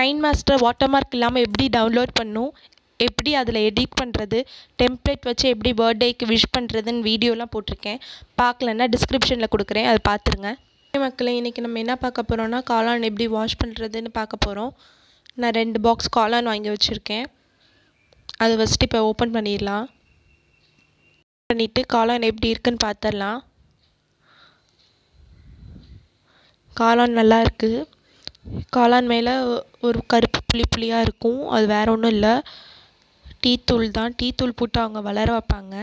கைன் master water mark இல்லாமல் எப்படி download பண்ணணும் எப்படி அதில் எடிட் பண்ணுறது டெம்ப்ளேட் வச்சு எப்படி பர்த்டேக்கு விஷ் பண்ணுறதுன்னு வீடியோலாம் போட்டிருக்கேன். பார்க்கலன்னா டிஸ்கிரிப்ஷனில் கொடுக்குறேன் அதை பார்த்துருங்க. மக்களே இன்றைக்கி நம்ம என்ன பார்க்க போகிறோம்னா காளான் எப்படி வாஷ் பண்ணுறதுன்னு பார்க்க போகிறோம் நான் ரெண்டு பாக்ஸ் காளான் வாங்கி வச்சுருக்கேன். அதை ஃபஸ்ட்டு இப்போ ஓப்பன் பண்ணிடலாம். பண்ணிவிட்டு காளான் எப்படி இருக்குன்னு பார்த்துடலாம். காளான் நல்லா இருக்குது காளான் மேலே ஒரு கருப்பு புள்ளி புள்ளியாக இருக்கும். அது வேறு ஒன்றும் இல்லை. டீத்தூள் தான். டீத்தூள் போட்டு அவங்க வளர வைப்பாங்க.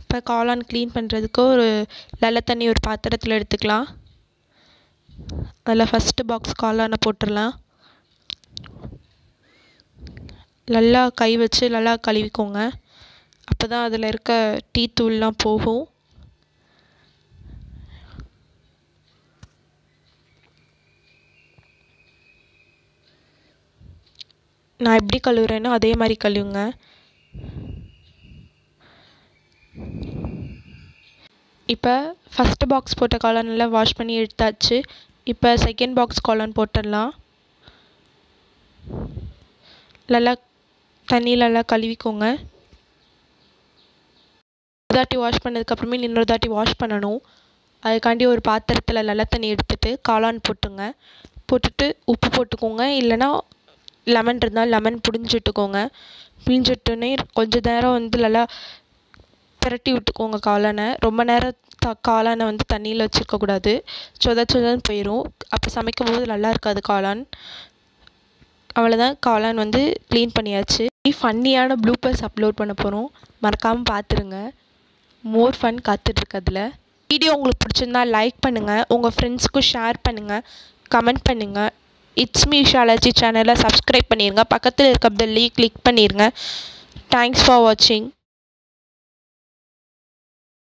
இப்போ காளான் க்ளீன் பண்ணுறதுக்கு ஒரு நல்ல தண்ணி ஒரு பாத்திரத்தில் எடுத்துக்கலாம். அதில் ஃபஸ்ட்டு பாக்ஸ் காளானை போட்டுடலாம். நல்லா கை வச்சு நல்லா கழுவிக்கோங்க. அப்போ தான் அதில் இருக்க டீத்தூள்லாம் போகும். நான் எப்படி கழுவுறேனோ அதே மாதிரி கழுவுங்க. இப்போ ஃபஸ்ட்டு பாக்ஸ் போட்ட காளான் நல்லா வாஷ் பண்ணி எடுத்தாச்சு. இப்போ செகண்ட் பாக்ஸ் காளான் போட்டுடலாம். நல்லா தண்ணியில் நல்லா கழுவிக்கோங்க. ஒரு தாட்டி வாஷ் பண்ணதுக்கப்புறமே இன்னொரு தாட்டி வாஷ் பண்ணணும். அதுக்காண்டி ஒரு பாத்திரத்தில் நல்ல தண்ணி எடுத்துகிட்டு காளான் போட்டுங்க. போட்டுட்டு உப்பு போட்டுக்கோங்க. இல்லைன்னா லெமன் இருந்தால் லெமன் புழிஞ்சிட்டுக்கோங்க புழிஞ்சிட்டோன்னே கொஞ்சம் நேரம் வந்து நல்லா பிரட்டி விட்டுக்கோங்க காளானை. ரொம்ப நேரம் த காளானை வந்து தண்ணியில் வச்சுருக்கக்கூடாது சொத சொதன்னு போயிடும் அப்போ சமைக்கும் போது நல்லா இருக்காது காளான். அவ்வளோதான் காளான் வந்து க்ளீன் பண்ணியாச்சு. ஃபன்னியான ப்ளூப்பர்ஸ் அப்லோட் பண்ண போகிறோம் மறக்காமல் பார்த்துருங்க மோர் ஃபன் காத்துட்ருக்கு அதில். வீடியோ உங்களுக்கு பிடிச்சிருந்தா லைக் பண்ணுங்கள் உங்கள் ஃப்ரெண்ட்ஸுக்கும் ஷேர் பண்ணுங்கள் கமெண்ட் பண்ணுங்கள் இட்ஸ் மீ ஷாலஜி சேனலை சப்ஸ்கிரைப் பண்ணிடுங்க பக்கத்தில் இருக்க பெல்லையும் கிளிக் பண்ணிடுங்க தேங்க்ஸ் ஃபார் வாட்சிங்